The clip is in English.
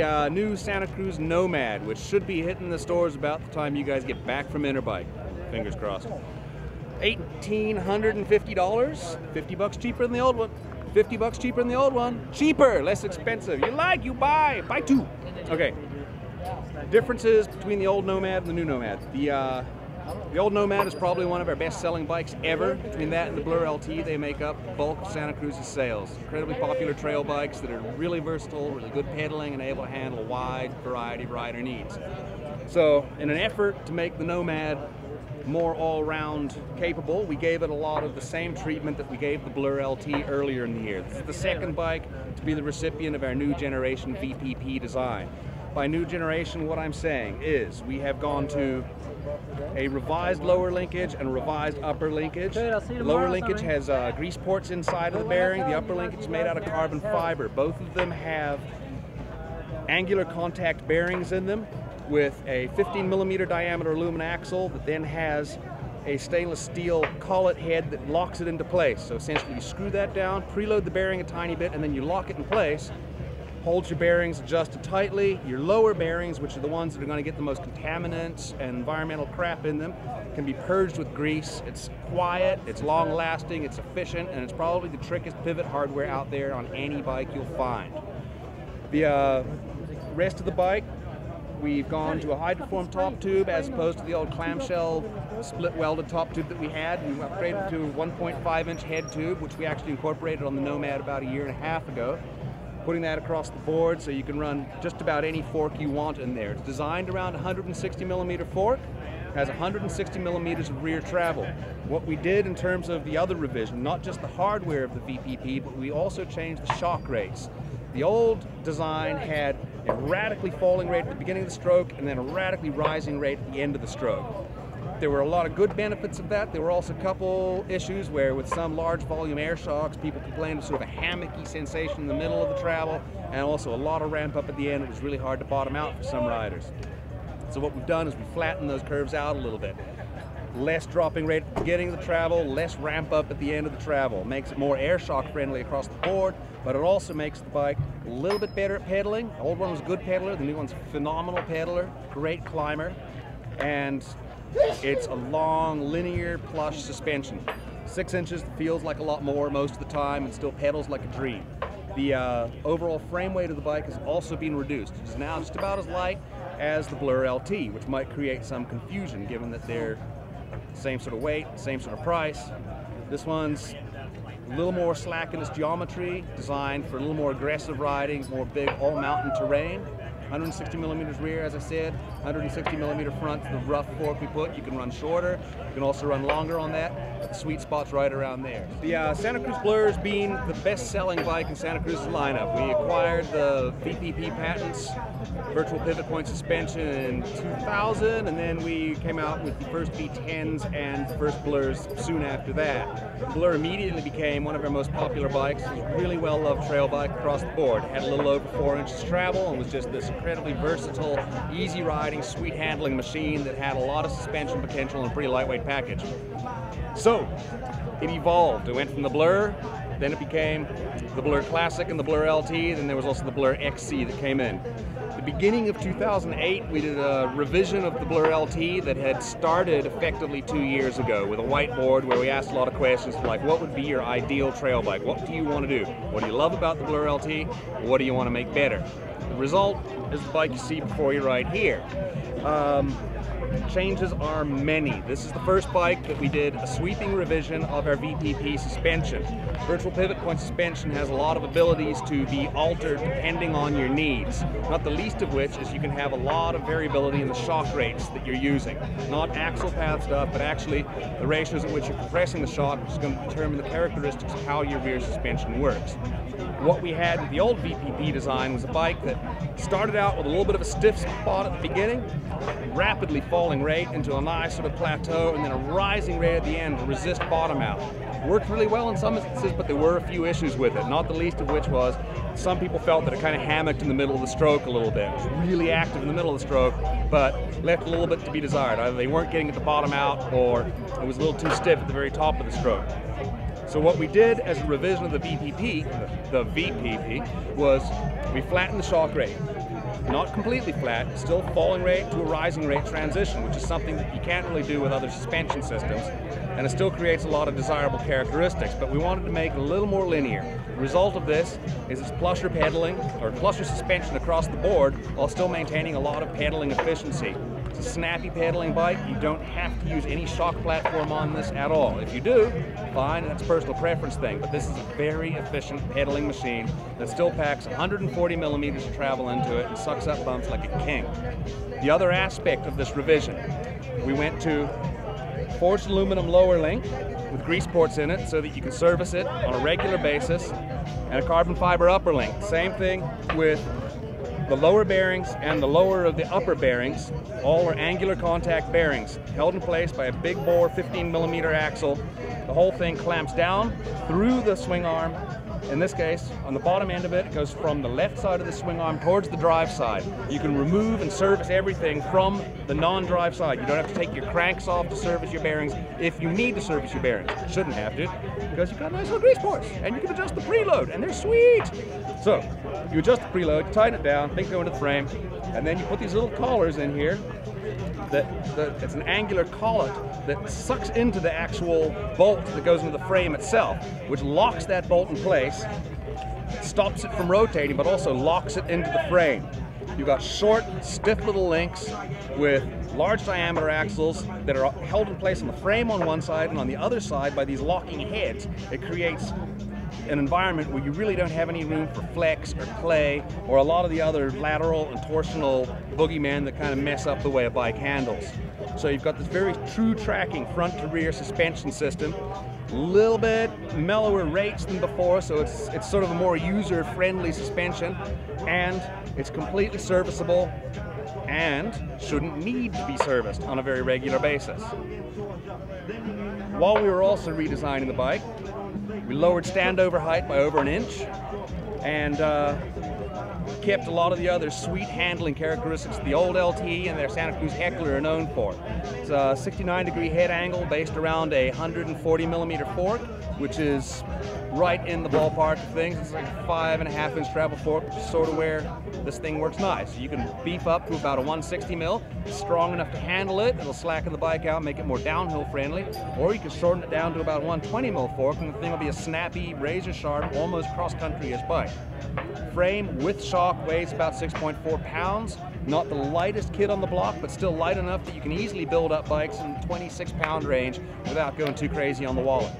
the uh, new Santa Cruz Nomad, which should be hitting the stores about the time you guys get back from Interbike. Fingers crossed. $1,850, 50 bucks cheaper than the old one. 50 bucks cheaper than the old one. Cheaper, less expensive. You like, you buy. Buy two. Okay. Differences between the old Nomad and the new Nomad. The uh, the old Nomad is probably one of our best selling bikes ever. Between that and the Blur LT, they make up bulk of Santa Cruz's sales. Incredibly popular trail bikes that are really versatile, really good pedaling, and able to handle a wide variety of rider needs. So, in an effort to make the Nomad more all-round capable, we gave it a lot of the same treatment that we gave the Blur LT earlier in the year. This is the second bike to be the recipient of our new generation VPP design. By new generation, what I'm saying is we have gone to a revised lower linkage and a revised upper linkage. The lower linkage has uh, grease ports inside of the bearing. The upper linkage is made out of carbon fiber. Both of them have angular contact bearings in them with a 15 millimeter diameter aluminum axle that then has a stainless steel collet head that locks it into place. So essentially you screw that down, preload the bearing a tiny bit, and then you lock it in place holds your bearings adjusted tightly. Your lower bearings, which are the ones that are going to get the most contaminants and environmental crap in them, can be purged with grease. It's quiet, it's long lasting, it's efficient, and it's probably the trickiest pivot hardware out there on any bike you'll find. The uh, rest of the bike, we've gone to a hydroform top tube as opposed to the old clamshell split welded top tube that we had. We upgraded to a 1.5 inch head tube, which we actually incorporated on the Nomad about a year and a half ago putting that across the board so you can run just about any fork you want in there. It's designed around 160 millimeter fork, has 160 millimeters of rear travel. What we did in terms of the other revision, not just the hardware of the VPP, but we also changed the shock rates. The old design had a radically falling rate at the beginning of the stroke and then a radically rising rate at the end of the stroke. There were a lot of good benefits of that. There were also a couple issues where with some large volume air shocks, people complained of sort of a hammocky sensation in the middle of the travel and also a lot of ramp up at the end. It was really hard to bottom out for some riders. So what we've done is we flattened those curves out a little bit. Less dropping rate at the beginning of the travel, less ramp up at the end of the travel. Makes it more air shock friendly across the board, but it also makes the bike a little bit better at pedaling. The old one was a good pedaler, the new one's a phenomenal pedaler, great climber, and it's a long, linear, plush suspension. Six inches feels like a lot more most of the time and still pedals like a dream. The uh, overall frame weight of the bike has also been reduced. It's now just about as light as the Blur LT, which might create some confusion given that they're same sort of weight, same sort of price. This one's a little more slack in its geometry, designed for a little more aggressive riding, more big all mountain terrain. 160 millimeters rear, as I said, 160 millimeter front, the rough fork we put. You can run shorter, you can also run longer on that. The sweet spot's right around there. The uh, Santa Cruz Blur has been the best selling bike in Santa Cruz's lineup. We acquired the VPP patents, virtual pivot point suspension in 2000, and then we came out with the first V10s and first Blurs soon after that. Blur immediately became one of our most popular bikes. It was a really well loved trail bike across the board. It had a little over four inches travel and was just this incredibly versatile, easy riding, sweet handling machine that had a lot of suspension potential and a pretty lightweight package. So, it evolved. It went from the Blur, then it became the Blur Classic and the Blur LT, then there was also the Blur XC that came in. The beginning of 2008, we did a revision of the Blur LT that had started effectively two years ago with a whiteboard where we asked a lot of questions like, what would be your ideal trail bike? What do you want to do? What do you love about the Blur LT? What do you want to make better? The result is the bike you see before you right here. Um, changes are many. This is the first bike that we did a sweeping revision of our VPP suspension. Virtual pivot point suspension has a lot of abilities to be altered depending on your needs, not the least of which is you can have a lot of variability in the shock rates that you're using. Not axle path stuff, but actually the ratios at which you're compressing the shock, which is going to determine the characteristics of how your rear suspension works. What we had with the old VPP design was a bike that started out with a little bit of a stiff spot at the beginning, rapidly falling rate into a nice sort of plateau, and then a rising rate at the end to resist bottom out. Worked really well in some instances, but there were a few issues with it, not the least of which was some people felt that it kind of hammocked in the middle of the stroke a little bit. It was really active in the middle of the stroke, but left a little bit to be desired. Either they weren't getting at the bottom out, or it was a little too stiff at the very top of the stroke. So what we did as a revision of the VPP, the, VPP, was we flattened the shock rate. not completely flat, still falling rate to a rising rate transition, which is something that you can't really do with other suspension systems. And it still creates a lot of desirable characteristics, but we wanted to make it a little more linear. The result of this is it's plusher pedaling, or plusher suspension across the board, while still maintaining a lot of pedaling efficiency. It's a snappy pedaling bike. You don't have to use any shock platform on this at all. If you do, fine, that's personal preference thing, but this is a very efficient pedaling machine that still packs 140 millimeters of travel into it and sucks up bumps like a king. The other aspect of this revision, we went to forged aluminum lower link with grease ports in it so that you can service it on a regular basis and a carbon fiber upper link. Same thing with the lower bearings and the lower of the upper bearings all are angular contact bearings held in place by a big bore 15 millimeter axle. The whole thing clamps down through the swing arm in this case, on the bottom end of it, it goes from the left side of the swing arm towards the drive side. You can remove and service everything from the non-drive side. You don't have to take your cranks off to service your bearings if you need to service your bearings. Shouldn't have to, because you've got nice little grease ports, and you can adjust the preload, and they're sweet. So, you adjust the preload, tighten it down, things go into the frame, and then you put these little collars in here that, that it's an angular collet that sucks into the actual bolt that goes into the frame itself, which locks that bolt in place, stops it from rotating, but also locks it into the frame. You've got short, stiff little links with large diameter axles that are held in place on the frame on one side and on the other side by these locking heads. It creates an environment where you really don't have any room for flex or play or a lot of the other lateral and torsional boogeymen that kind of mess up the way a bike handles. So you've got this very true tracking front to rear suspension system, a little bit mellower rates than before, so it's, it's sort of a more user-friendly suspension, and it's completely serviceable and shouldn't need to be serviced on a very regular basis. While we were also redesigning the bike, we lowered standover height by over an inch and uh, kept a lot of the other sweet handling characteristics the old LT and their Santa Cruz Heckler are known for. It's a 69 degree head angle based around a 140 millimeter fork, which is right in the ballpark of things. It's like a five and a half inch travel fork, which is sort of where this thing works nice. You can beef up to about a 160 mil, strong enough to handle it, it'll slacken the bike out, make it more downhill friendly, or you can shorten it down to about 120 mil fork and the thing will be a snappy, razor sharp, almost cross-country-ish bike. Frame with shock weighs about 6.4 pounds, not the lightest kit on the block, but still light enough that you can easily build up bikes in 26 pound range without going too crazy on the wallet.